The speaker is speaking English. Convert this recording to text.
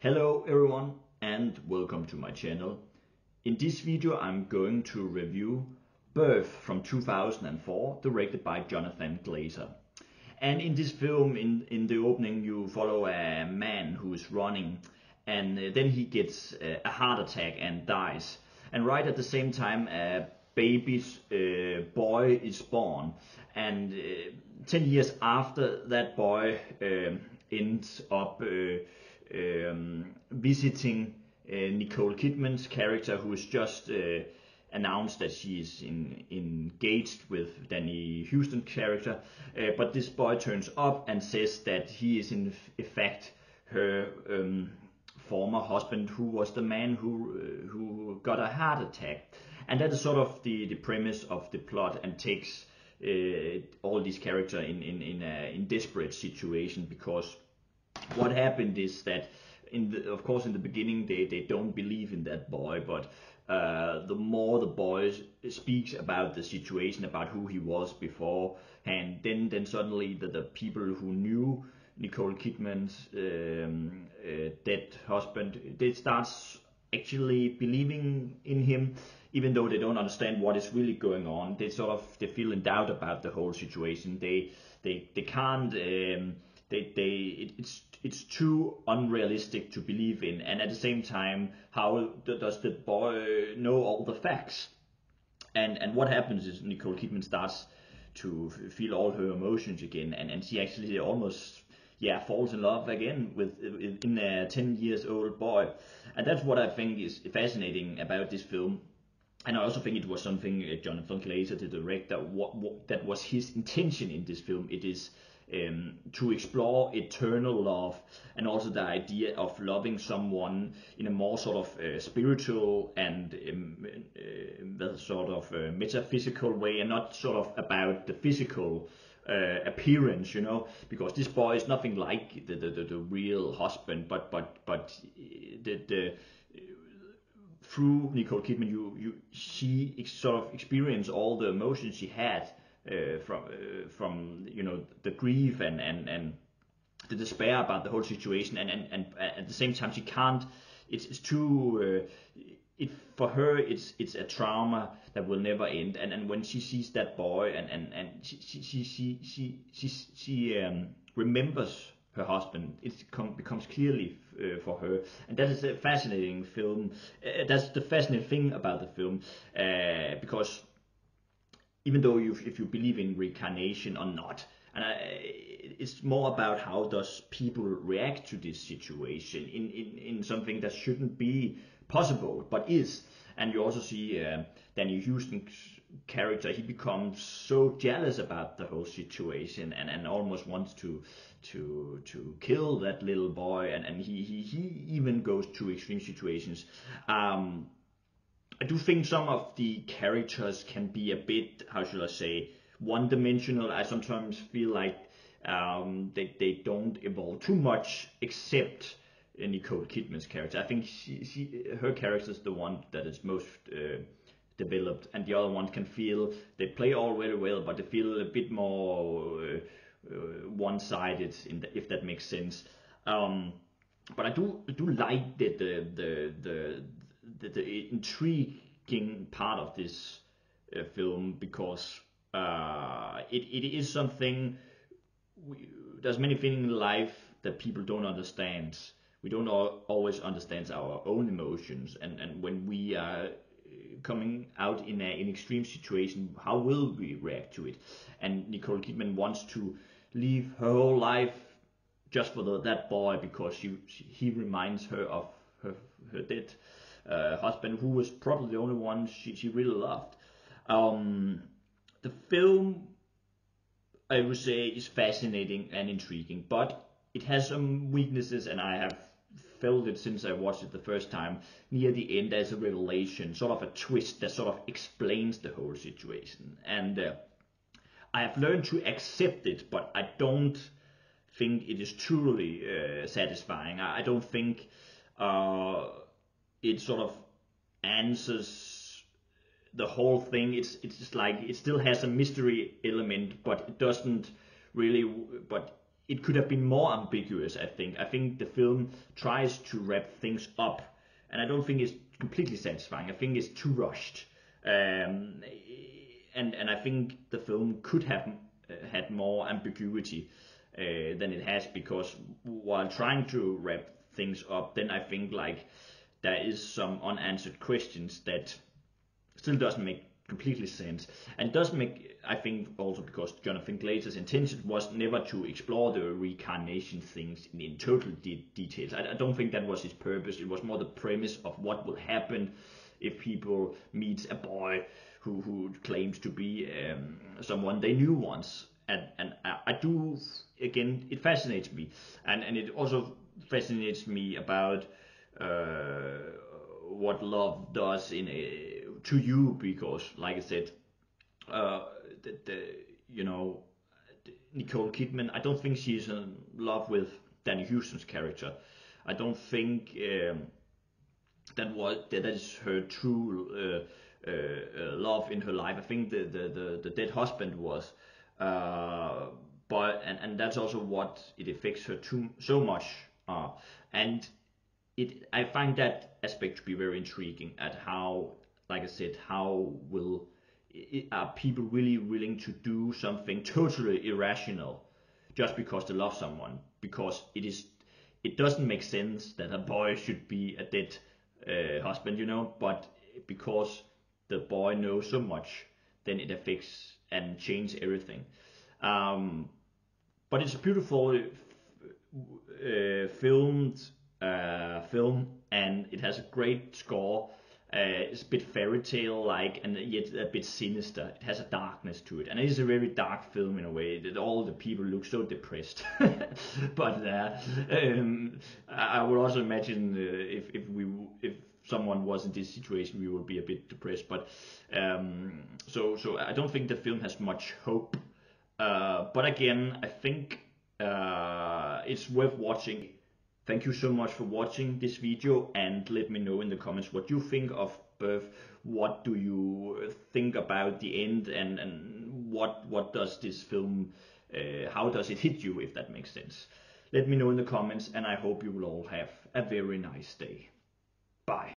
Hello everyone and welcome to my channel. In this video I'm going to review Birth from 2004 directed by Jonathan Glazer. And in this film, in, in the opening, you follow a man who is running and uh, then he gets uh, a heart attack and dies. And right at the same time, a baby's uh, boy is born. And uh, 10 years after that boy um, ends up uh, um, visiting uh, Nicole Kidman's character, who is just uh, announced that she is in, engaged with Danny Huston's character. Uh, but this boy turns up and says that he is in fact her um, former husband, who was the man who who got a heart attack. And that is sort of the, the premise of the plot and takes uh, all these characters in in in a in desperate situation because what happened is that in the, of course in the beginning they, they don't believe in that boy but uh, the more the boy speaks about the situation about who he was before and then then suddenly the, the people who knew Nicole Kidman's um, uh, dead husband they start actually believing in him even though they don't understand what is really going on. They sort of they feel in doubt about the whole situation. They they they can't um, they they it, it's it's too unrealistic to believe in. And at the same time how does the boy know all the facts? And and what happens is Nicole Kidman starts to feel all her emotions again. And and she actually almost yeah falls in love again with in a 10 years old boy. And that's what I think is fascinating about this film. And I also think it was something uh, Jonathan Glazer, the director, what, what, that was his intention in this film. It is um, to explore eternal love and also the idea of loving someone in a more sort of uh, spiritual and um, uh, sort of uh, metaphysical way and not sort of about the physical uh, appearance, you know, because this boy is nothing like the, the, the, the real husband, but but but the, the through Nicole Kidman, you you she sort of experienced all the emotions she had uh, from uh, from you know the grief and and and the despair about the whole situation. And and, and at the same time she can't it's, it's too uh, it for her it's it's a trauma that will never end. And and when she sees that boy and and and she she she she she, she, she um, remembers her husband it com- becomes clearly uh, for her. And that is a fascinating film. Uh, that's the fascinating thing about the film uh, because even though you, if you believe in reincarnation or not. And I, it's more about how does people react to this situation in, in, in something that shouldn't be possible, but is. And you also see uh, Danny Huston's character, he becomes so jealous about the whole situation and, and almost wants to to to kill that little boy and, and he, he, he even goes to extreme situations. Um, I do think some of the characters can be a bit, how should I say, one-dimensional. I sometimes feel like um, they they don't evolve too much, except Nicole Kidman's character. I think she, she her character is the one that is most uh, developed, and the other ones can feel they play all very well, but they feel a bit more uh, uh, one-sided, if that makes sense. Um, but I do I do like the the the the the, the intriguing part of this uh, film because uh, it, it is something we, there's many things in life that people don't understand. We don't all, always understand our own emotions and, and when we are uh, coming out in an extreme situation how will we react to it? And Nicole Kidman wants to leave her whole life just for the, that boy because she, she, he reminds her of her, her dead husband, who was probably the only one she, she really loved. Um, the film, I would say, is fascinating and intriguing, but it has some weaknesses, and I have felt it since I watched it the first time. Near the end, there's a revelation, sort of a twist that sort of explains the whole situation, and uh, I have learned to accept it, but I don't think it is truly uh, satisfying. I, I don't think. Uh, it sort of answers the whole thing. It's it's just like it still has a mystery element, but it doesn't really. But it could have been more ambiguous. I think. I think the film tries to wrap things up, and I don't think it's completely satisfying. I think it's too rushed, um, and and I think the film could have uh, had more ambiguity uh, than it has because while trying to wrap things up, then I think like there is some unanswered questions that still doesn't make completely sense and doesn't make I think also because Jonathan Glazer's intention was never to explore the reincarnation things in, in total de- details. I, I, don't think that was his purpose. It was more the premise of what will happen if people meet a boy who who claims to be um, someone they knew once. And and I, I do again it fascinates me and and it also fascinates me about what love does in a, to you because like I said uh, the, the you know Nicole Kidman I don't think she's in love with Danny Huston's character. I don't think um, that was that is her true uh, uh, uh, love in her life. I think the the, the, the dead husband was uh, but and, and that's also what it affects her too so much uh, and it I find that aspect to be very intriguing at how like I said how will are people really willing to do something totally irrational just because they love someone? Because it is it doesn't make sense that a boy should be a dead uh, husband you know? But because the boy knows so much then it affects and changes everything. Um, but it's a beautiful uh, filmed uh, film and it has a great score. Uh, it's a bit fairy tale like and yet a bit sinister. It has a darkness to it, and it is a very dark film in a way that all the people look so depressed. but uh, um, I would also imagine uh, if if we if someone was in this situation, we would be a bit depressed. But um, so so I don't think the film has much hope. Uh, but again, I think uh, it's worth watching Thank you so much for watching this video and let me know in the comments what you think of Birth. What do you think about the end and, and what, what does this film, uh, how does it hit you if that makes sense. Let me know in the comments and I hope you will all have a very nice day. Bye.